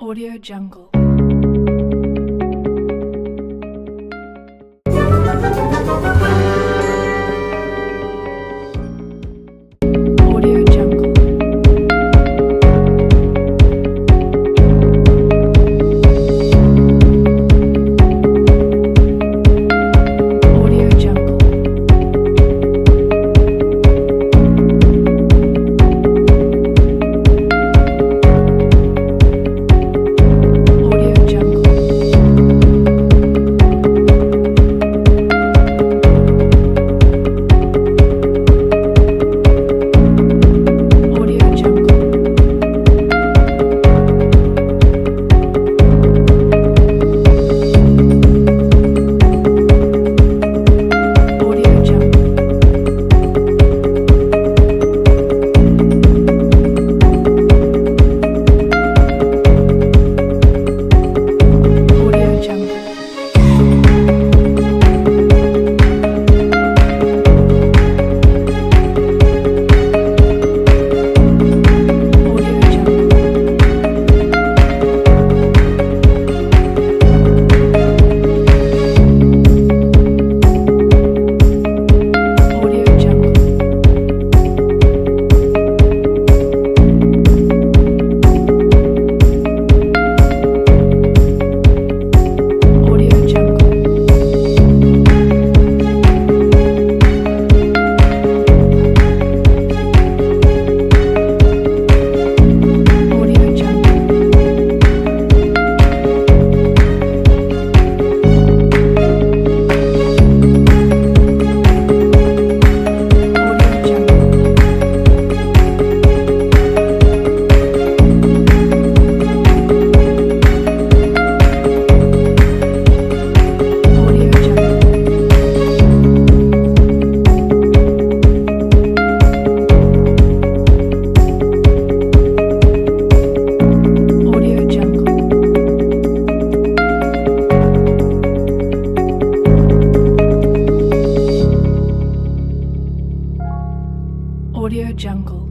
Audio Jungle jungle.